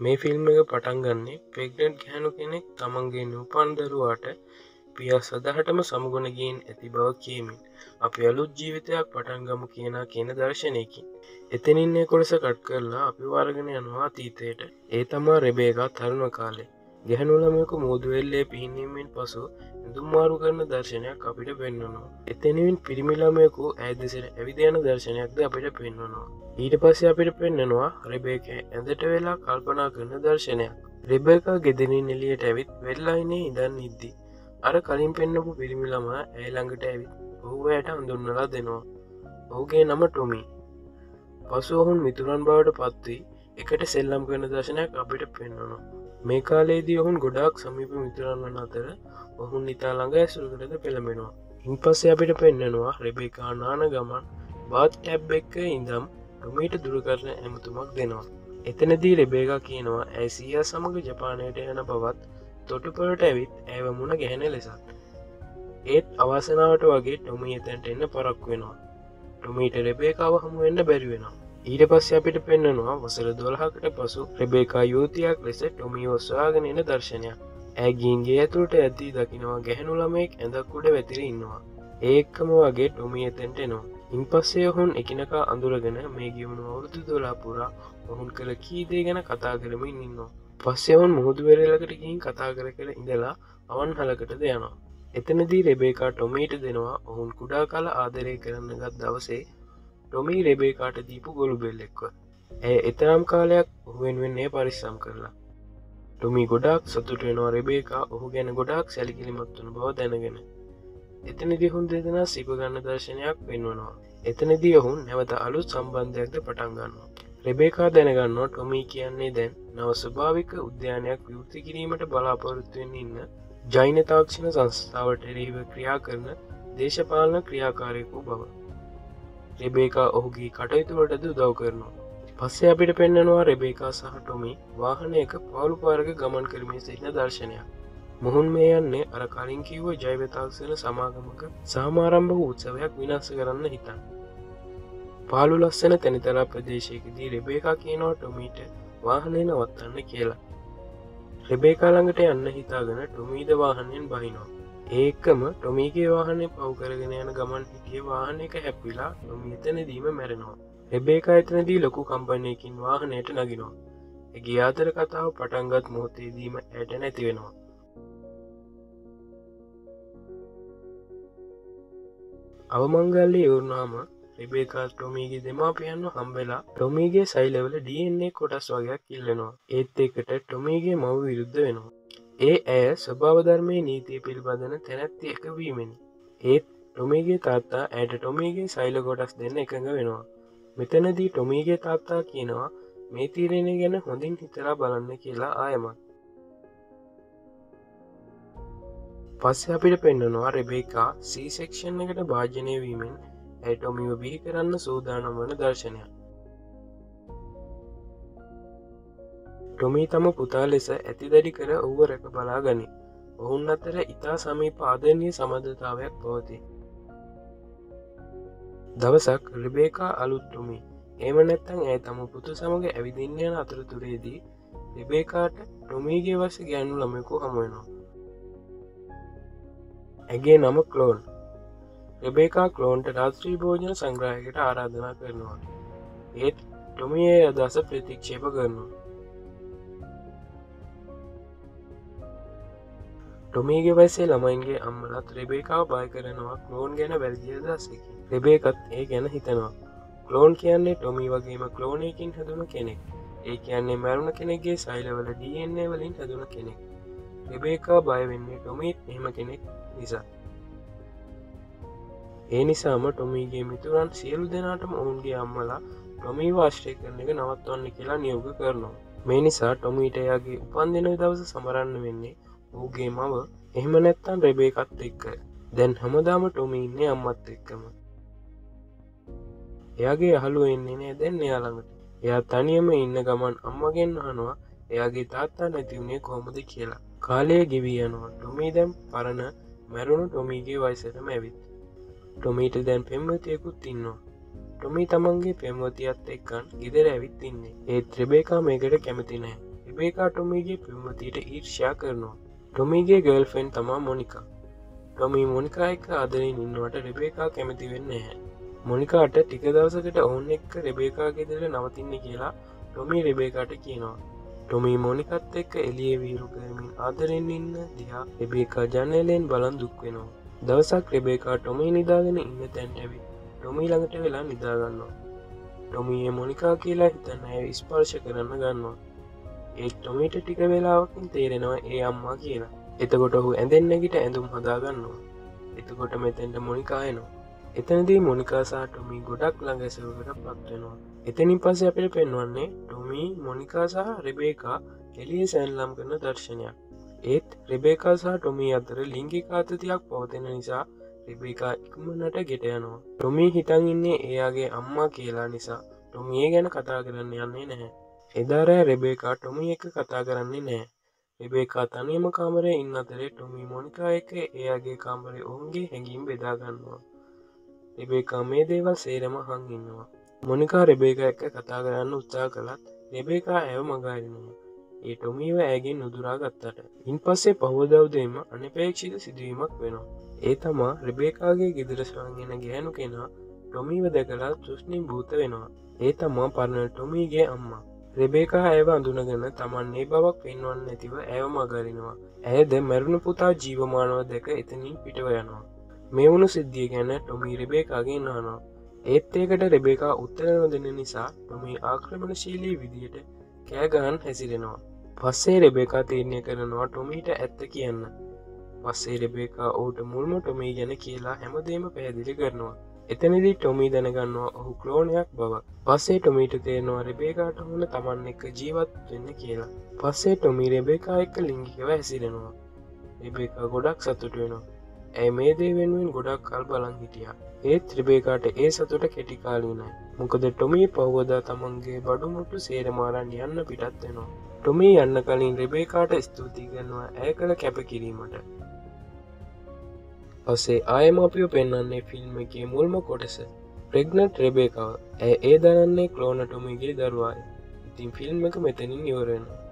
මේ ෆිල්ම් එක පටන්ගන්නේ ප්‍රෙග්නට් ගැහනු කෙනෙක් තමන්ගේ නූපන්දරුවාට පිය සදහටම සමුගුණගින් ඇති බව කියමින් අපි අලුත් ජීවිතයක් පටන්ගමු කියන කියන දර්ශනයකින්. එතනින්නේ කොටස කට් කරලා අපි වර්ගෙන යනවා අතීතයට. ඒ තමා රෙබේගා තරුණ කාලේ. ගැහනුලමයකු මුදුවෙල්ලේ පිහිනීමෙන් පසු දුම්මාරු කරන දර්ශනයක් අපිට පෙන්වනවා. එතනිවින් පිරිමිලාමයකු ඇදසෙන ඇවිදයන දර්ශනයක්ද අපිට පෙන්වනවා. ඊට පස්සේ අපිට පෙන්න්නනවා රෙබේක ඇඳට වෙලා කල්පනා කරන දර්ශනයක්. රෙබේකා ගෙදනින් එලියට ඇවිත් වෙල්ලායිනේ ඉදන්න ඉද්දී. අර කලින් පෙන්න්නපු පිරිමිලම ඇයිළඟට ඇවිත් ඔහුයට අඳුන්නලා දෙනවා. ඔහුගේ නම ටොමි. පසු ඔහුන් මිතුරන් බවට පත්වී එකට සෙල්ලම් කරන දර්ශනයක් අපිට පෙන්වනවා. මේ කාලේදී ඔහුන් ගොඩාක් සමීප මිතුරන් වන අතර ඔහුන් ඉතා ළඟ ඇසුරකරද පෙළඹෙනවා. ඉන් පස්සේ අපිට පෙන්න්නනවා රෙබේකා නාන ගමන් බාත් ටැබ් එක්ක ඉඳම් ටොමීට දුරකරන ඇමතුමක් දෙනවා. එතනදී රෙබේගා කියනවා ඇසිය සමඟ ජපානයට යන බවත් තොටුපලට ඇවිත් ඇව මුණ ගැහෙන ලෙසත් ඒත් අවසනාවට වගේ ටොමී එතැන්ට එන්න පරක් වෙනවා. ටොමීට රෙබේකාව හමුවෙන්න බැරිවෙනවා ඊට පස්ස අපිට පෙන්න්නනවා වසර දොලහකට පසු රෙබේකා යුතියක් ලෙස ටොමී ඔස්වාගෙන එන දර්ශනයක්. ඇගීන්ගේ ඇතුළට ඇති දකිනවා ගැහනු ළමෙක් ඇඳක්කුඩ වැතිර ඉන්නවා. ඒක්කම වගේ ටොමී එතැන්ට එනවා. ඉන් පස්සේ ඔහුන් එකනකා අඳුරගෙන මේ ගියවුණු අවුරුදු දොලා පුරා ඔහුන් කළ කීදේ ගැන කතා කරමින් ඉන්නවා. පස්සේ ඔවුන් මුහුදු වෙරලකට ගිහින් කතා කර කර ඉඳලා අවන් හලකටද යනවා. එතනදී රෙබේකා ටොමීට දෙනවා ඔහුන් කුඩා කල ආදරය කරන්න ගත් දවසේ ටොමී රෙබේකාට දීපු ගොළු බෙල්ලෙක්ව. ඇය එතරම් කාලයක් ඔහුවෙන් වෙන්නේ පරිස්සම් කරලා. ටොමි ගොඩක් සතුටෙනවා රෙබේකා ඔහු ගැන ගොඩක් සැලිකිලිමත් වන බව දැනගෙන. එතනදි හුන් දෙදෙනා සිපගන්න දර්ශනයක් පෙන්වනවා. එතනදී ඔහුන් නැවත අලුත් සම්බන්ධයක්ද පටන්ගන්නවා රෙබේකා දැනගන්නවා ටොමී කියන්නේ දැන් නව ස්භාවික උද්‍යානයක් විවෘති කිරීමට බලාපොරොත්තුවෙන් ඉන්න ජෛන තාක්ෂණ සංස්ථාවට එරහිව ක්‍රියා කරන දේශපාලන ක්‍රියාකාරයකු බව. රෙබේකා ඔහුගේ කටයුතුවටද උදව් කරනවා. පස්සේ අපිට පෙන්න්නනවා රෙබේකා සහ ටොමි වාහනයක පවුලු පාරක ගමන් කරමින් සිටින දර්ශනයක්. මුහුන් මේ යන්නේ අර කලින් කිව්ව ජෛවතාක්ෂණ සමාගමක සාමාරම්භ උත්සවයක් විනාස කරන්න හිතන්. පාලු ලස්සන තැනිතලා ප්‍රදේශයකදී රෙබේකා කියනවා ටොමීට වාහනය නවත්තන්න කියලා. රෙබේකාළඟට යන්න හිතාගෙන ටොමීද වාහනයෙන් බහිනවා. ඒකම ටොමීගේ වාහනය පව් කරගෙන යන ගමන් හිටිය වාහනයක හැප්විලා නොමීතන දීම මැරෙනවා. රෙබේකා එතනදී ලොකු කම්පනයකින් වාහනයට නගිනවා. එගේ ආතර කතාව පටන්ගත් මොහොතේදීම ඇයට නැති වෙනවා. අවමංගල්ලි යවුරුනාම රිබේකා ටොමීගේ දෙමාපියන්න හම්බෙලා ටොමීගේ සයිලවල DNA කොටස් වගේයක් ඉල්ලනවා. ඒත් එකට ටොමීගේ මව විරුද්ධ වෙනවා. ඒ ඇය ස්වභාවධර්මය නීතිය පිළිබඳන තැනැත්ති එක වීමෙනි. ඒත් ටොමීගේ තාත්තා ඇයට ටොමීගේ සයිල කොටස් දෙන්න එකඟ වෙනවා. මෙතනදී ටොමීගේ තාත්තා කියනවා මේ තීරණය ගැන හොඳින් හිතරා බලන්න කියලා ආයමත්. පස්ස අපිට පෙන්න්නනවා රෙබේකා සීසෙක්ෂන් එකට භාජනය වීමෙන් ඇටොමිව බිහි කරන්න සූදානම් වන දර්ශනයක්. ටොමී තම පුතා ලෙස ඇති දැඩි කර ඔහුව රැක බලා ගනි. ඔවුන් අතර ඉතා සමී පාදනය සමඳතාවයක් පවති. දවසක් රිබේකා අලුත්තුමි. ඒම නැත්තං ඇය තම පුතු සමඟ ඇවිදින්නයන අතරතුරේදී රිබේකාට ටොමීගේ වස ගැනු ළමයකු හමුවෙනවා ඇගේ නම කලෝන්. රෙබේකා කලෝන්ට රාත්‍රී භෝජන සංග්‍රහයකට ආරාධනා කරනවා. ඒත් ටොමියේ අදස ප්‍රතික්ෂේප කරනවා. ටොමීගේ වයිසේ ළමයින්ගේ අම්මලත් රෙබේකාව බය කරනවා කලෝන් ගැන වැල්දිය දසකි රෙබේකත් ඒ ගැන හිතනවා. කලෝන් කියන්නේ ටොමී වගේම කලෝනයකින් හැදුන කෙනෙක්. ඒ කියන්නේ මැරුණ කෙනෙක්ගේ සයිලවල DNA වලින් හැදුන කෙනෙක්. රෙබේකා බයවෙන්නේ ටොමීත් එහෙම කෙනෙක් නිසා. ඒ නිසාම ටොමීගේ මිතුරන් සියලු දෙනාටම ඔවුන්ගේ අම්මලා ටොමී වාශ්‍රය කරන එක නවත්වන්න කියලා නියෝග කරනවා. මේ නිසා ටොමීට එයාගේ උපන් දෙන දවස සමරන්න වෙන්නේ ඌගේ මව එහෙම නැත්තන් රෙබේකත් එක්ක. දැන් හමදාම ටොමී ඉන්නේ අම්මත් එක්කම. එයාගේ අහලු එන්නේ නෑ දැන් එයාළඟට එයා තනියම ඉන්න ගමන් අම්මගෙන් අහනවා එයාගේ තාත්තා නැතිවුණේ කොහොමද කියලා? කාලය ගෙවී යනවා. ටොමී දැම් පරණ මැරුණු ටොමීගේ වයිසටම ඇවිත්. ටොමීට දැන් පෙම්වතියකුත් ඉන්නවා. ටොමී තමන්ගේ පෙම්වතියත් එක්කන් ගෙදර ඇවිත් ඉන්නේ. ඒත් ත්‍රබේකා මේකට කැමති නෑ. රෙබේකා ටොමීගේ පිමතියට ඊර්ෂයා කරනවා. ටොමීගේ ගර්ල්ෆෙන් තමා මොනිකා. ටොමී මොනිකා එක්ක අදරින් ඉන්නවට රෙබේකා කැමති වෙන්න හැ මොනිකාට ටික දවසකට ඔවුන් එක්ක රෙබේකාගේ දෙර නවතින්න කියලා ටොමී රෙබේකාට කියනවා. ටොමී මොනිකත් එක්ක එලිය වීරු කරමින් ආදරෙන් ඉන්න දිහා රෙබේකා ජනලයෙන් බලන් දුක්වෙනවා දවසක් රෙබේකා ටොමී නිදාගෙන ඉන්න තැන්ටැවි ටොමී ළඟට වෙලා නිදාගන්නවා ටොමීය මොනිකා කියලා හිතන්න ඇ ස්පර්ශ කරන්න ගන්නවා. ඒත් ටොමීට ටික වෙලාවකින් තේරෙනවා ඒ අම්මා කියලා. එතකොට ඔහු ඇඳෙන්න්නගිට ඇඳුම් හදාගන්නවා එතකොට මෙතැන්ට මොනිකායනවා එතනදී මොනිකාසා ටොමී ගොඩක් ළඟැසවකට පත්වෙනවා එතනින් පස්ස අපට පෙන්වන්නේ ටොමී මොනිකා සහ රෙබේකා එලිය සැන්ලම් කරන දර්ශනයක්. ඒත් රෙබේකා සහ ටොමී අතර ලිංගිකාතතියක් පවතින නිසා රෙබේකා ඉක්මනට ගෙට යනවා. ටොමී හිතන් ඉන්නේ එයාගේ අම්මා කියලා නිසා. ටොමිය ගැන කතා කරන්න යන්නේ නැහැ. එදාරෑ රෙබේකා ටොමි එක කතා කරන්නේ නෑ රෙබේකා තනියම කාමරය ඉන්න අතරේ ටොමි මොනිකා එක එයාගේ කාමරය ඔවුන්ගේ හැඟීම් බෙදාගන්නවා රෙබේකා මේ දේවල් සේරම හං ඉන්නවා. මොනිකා රෙබේක එක්ක කතා කරන්න උත්සා කළත් රෙබේකා ඇව මගාරනවා ඒ ටොමීව ඇගෙන් නුදුරා ගත්තට. ඉන් පස්සේ පහෝදවදේම අනපේක්ෂිත සිදුවීමක් වෙනවා. ඒ තමා රෙබේකාගේ ගෙදරශාගෙන ගෑනු කෙනා ටොමීව දැකලා තුෂ්නිම් භූත වෙනවා. ඒ තමා පරණ ටොමීගේ අම්මා. රෙබේකා ඇව අඳුනගන්න තමන්නේ බවක් පෙන්වන්න ඇතිව ඇව මගරිනවා ඇයද මැරුණු පුතා ජීවමානව දැක එතනින් පිටව යනවා. මේ වුණු සිද්ධිය ගැන ටොමී රෙබේකාගේ නානවා. ඒත් ඒකට රෙබේකා උත්තර නොදෙන නිසා ටොමී ආක්‍රමණ ශීලී විදියට කෑගහන් හැසිරෙනවා. පස්සේ රෙබේකා තීරණය කරනවා ටොමීට ඇත්ත කියන්න. පස්සේ රෙබේකා ඕට මුල්ම ටොමී ගැන කියලා හැමදේම පැහැදිලි කරනවා. එතනදී ටොමී දැනගන්නවා ඔහු ක්ලෝනයක් බව. පස්සේ ටොමීට තේරනවා රෙබේකාට හොන තමන් එක ජීවත් වෙන්න කියලා. පස්සේ ටොමී රෙබේකා එක්ක ලිංගිකව හැසිරෙනවා. රෙබේකා ගොඩක් සතුට වෙනවා. ඇය මේ දේ වෙනුවෙන් ගොඩක් කල් බලන් හිටිය? ඒත් ත්‍රිබේකාට ඒ සතුට කෙටිකාලීනයි මොකද ටොමී පව්වදා තමන්ගේ බඩුමුට්ටු සේරමාරන් යන්න පිටත් වෙනවා. ටොමී යන්න කලින් රෙබේකාට ස්තුතියි කරනවා ඇය කළ කැප කිරීමට පසේ ආයම අපිෝ පෙන්න්නන්නේ ෆිල්ම් එකේ මුල්ම කොටස. ප්‍රෙග්නට් රෙබේකාව ඇය ඒ දරන්නේ කලෝන ටොමිගේ දරවායි. ඉතින් ෆිල්ම් එක මෙතනින් ඉවරෙනවා